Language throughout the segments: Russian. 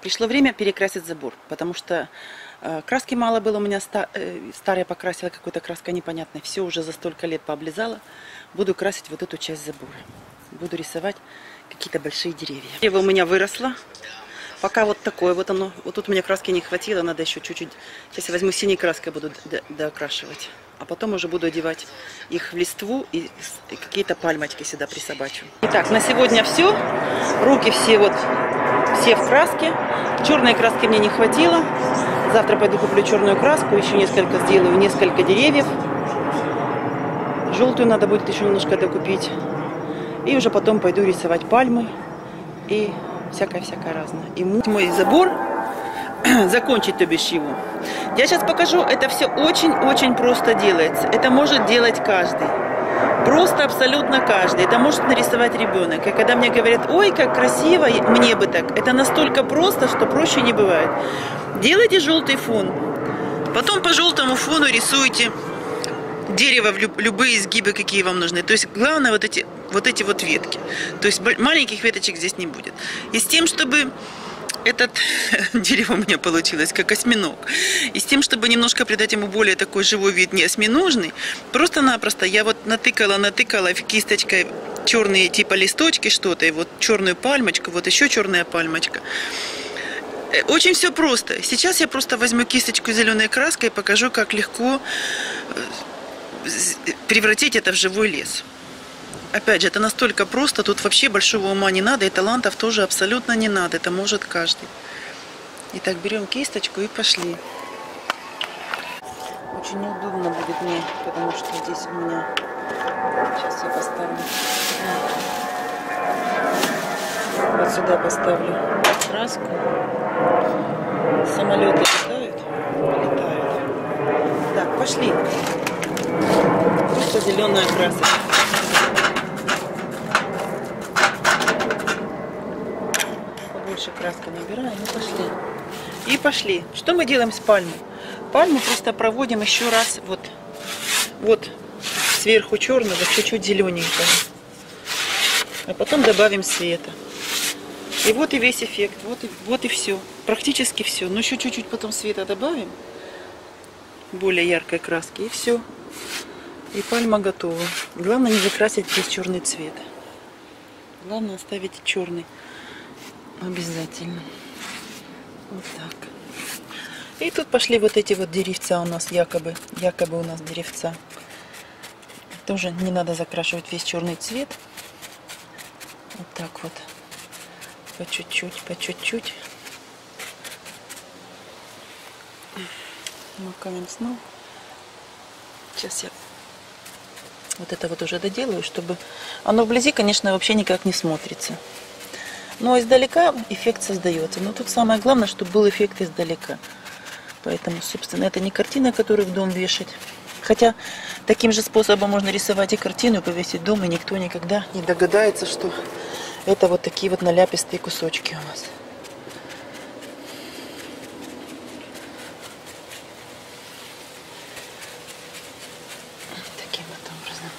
Пришло время перекрасить забор, потому что э, краски мало было у меня, э, старая покрасила какой-то краской непонятной. Все уже за столько лет пооблизала. Буду красить вот эту часть забора. Буду рисовать какие-то большие деревья. Дерево у меня выросло. Пока вот такое вот оно. Вот тут у меня краски не хватило, надо еще чуть-чуть. Сейчас я возьму синей краской, буду докрашивать. А потом уже буду одевать их в листву и какие-то пальмочки сюда присобачу. Итак, на сегодня все. Руки все вот все в краске. Черной краски мне не хватило. Завтра пойду куплю черную краску, еще несколько сделаю, несколько деревьев. Желтую надо будет еще немножко докупить. И уже потом пойду рисовать пальмы и всякое-всякое разное. И мой забор, закончить, то бишь его. Я сейчас покажу, это все очень-очень просто делается. Это может делать каждый. Просто абсолютно каждый. Это может нарисовать ребенок. И когда мне говорят, ой, как красиво, мне бы так. Это настолько просто, что проще не бывает. Делайте желтый фон. Потом по желтому фону рисуйте дерево в люб- любые изгибы, какие вам нужны. То есть главное вот эти вот эти вот ветки. То есть маленьких веточек здесь не будет. И с тем, чтобы этот дерево у меня получилось как осьминог. И с тем, чтобы немножко придать ему более такой живой вид, не осьминожный, просто-напросто я вот натыкала, натыкала кисточкой черные типа листочки что-то, и вот черную пальмочку, вот еще черная пальмочка. Э, Очень все просто. Сейчас я просто возьму кисточку зеленой краской и покажу, как легко э, превратить это в живой лес. Опять же, это настолько просто, тут вообще большого ума не надо, и талантов тоже абсолютно не надо, это может каждый. Итак, берем кисточку и пошли. Очень неудобно будет мне, потому что здесь у меня... Сейчас я поставлю. Вот сюда поставлю краску. Самолеты летают? Летают. Так, пошли. Просто зеленая красочка. Побольше краска набираем и пошли. И пошли. Что мы делаем с пальмой? Пальму просто проводим еще раз вот, вот сверху черного, чуть-чуть зелененького. А потом добавим света. И вот и весь эффект. Вот и, вот и все. Практически все. Ну еще чуть-чуть потом света добавим. Более яркой краски. И все. И пальма готова. Главное не закрасить здесь черный цвет. Главное оставить черный. Обязательно. Вот так. И тут пошли вот эти вот деревца у нас якобы. Якобы у нас деревца. Тоже не надо закрашивать весь черный цвет. Вот так вот. По чуть-чуть, по чуть-чуть. Макаем снова. Сейчас я вот это вот уже доделаю, чтобы... Оно вблизи, конечно, вообще никак не смотрится. Но издалека эффект создается. Но тут самое главное, чтобы был эффект издалека. Поэтому, собственно, это не картина, которую в дом вешать. Хотя таким же способом можно рисовать и картину, и повесить дом, и никто никогда не догадается, что это вот такие вот наляпистые кусочки у нас. Таким вот образом.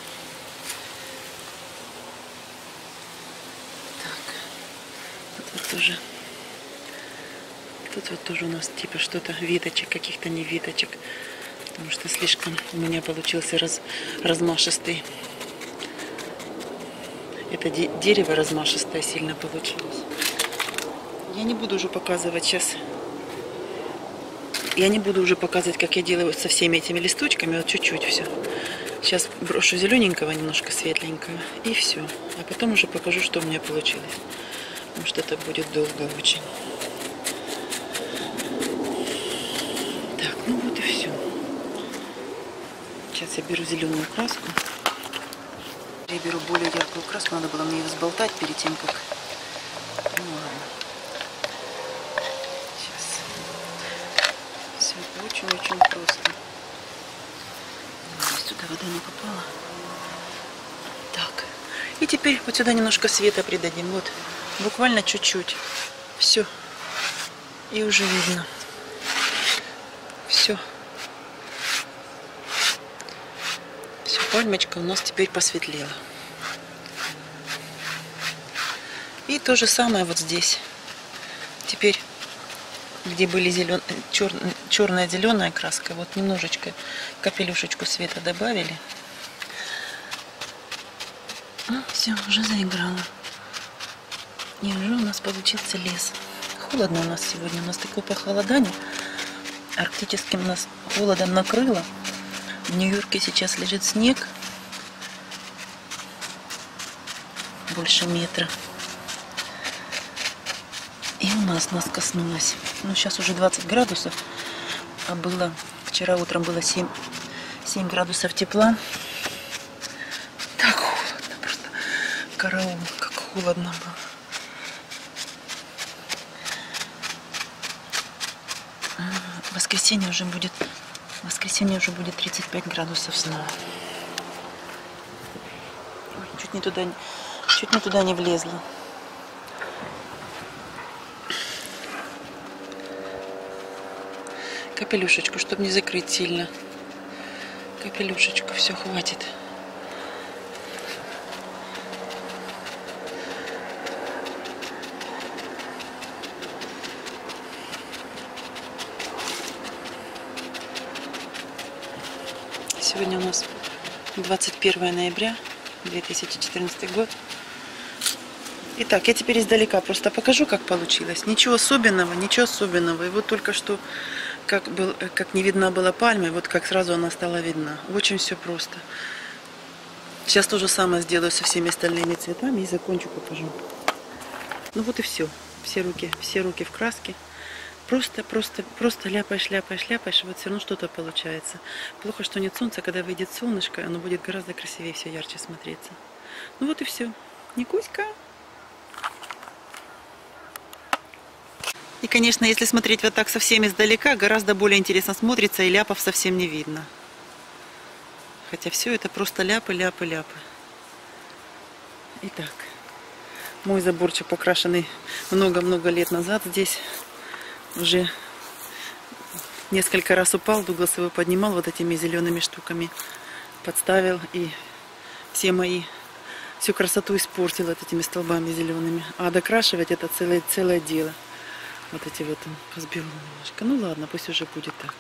Так. Тут вот тоже. Тут вот тоже у нас типа что-то виточек, каких-то не виточек. Потому что слишком у меня получился раз, размашистый. Это де- дерево размашистое сильно получилось. Я не буду уже показывать сейчас. Я не буду уже показывать, как я делаю со всеми этими листочками. Вот чуть-чуть все. Сейчас брошу зелененького, немножко светленького. И все. А потом уже покажу, что у меня получилось. Потому что это будет долго очень. Так, ну вот и все. Сейчас я беру зеленую краску. Я беру более яркую краску. Надо было мне ее взболтать перед тем, как... Ну ладно. Сейчас. Все это очень-очень просто. Надеюсь, туда вода не попала. Так. И теперь вот сюда немножко света придадим. Вот. Буквально чуть-чуть. Все. И уже видно. Все. Все, пальмочка у нас теперь посветлела. И то же самое вот здесь. Теперь где были зелен... чер... черная зеленая краска, вот немножечко капелюшечку света добавили. Ну, все, уже заиграла. И уже у нас получится лес. Холодно у нас сегодня, у нас такое похолодание. Арктическим нас холодом накрыло. В Нью-Йорке сейчас лежит снег. Больше метра. И у нас нас коснулось. Ну, сейчас уже 20 градусов. А было, вчера утром было 7, 7 градусов тепла. Так холодно просто. Караул, как холодно было. В воскресенье уже будет в воскресенье уже будет 35 градусов снова. Ой, чуть не туда, чуть не туда не влезла. Капелюшечку, чтобы не закрыть сильно. Капелюшечку, все, хватит. Сегодня у нас 21 ноября 2014 год. Итак, я теперь издалека просто покажу, как получилось. Ничего особенного, ничего особенного. И вот только что, как, был, как не видна была пальма, вот как сразу она стала видна. Очень все просто. Сейчас то же самое сделаю со всеми остальными цветами и закончу, покажу. Ну вот и все. Все руки, все руки в краске. Просто, просто, просто ляпаешь, ляпаешь, ляпаешь, и вот все равно что-то получается. Плохо, что нет солнца, когда выйдет солнышко, оно будет гораздо красивее, все ярче смотреться. Ну вот и все. Никуська. И, конечно, если смотреть вот так совсем издалека, гораздо более интересно смотрится, и ляпов совсем не видно. Хотя все это просто ляпы, ляпы, ляпы. Итак, мой заборчик покрашенный много-много лет назад здесь уже несколько раз упал, Дуглас его поднимал вот этими зелеными штуками, подставил и все мои, всю красоту испортил вот этими столбами зелеными. А докрашивать это целое, целое дело. Вот эти вот он разбил немножко. Ну ладно, пусть уже будет так.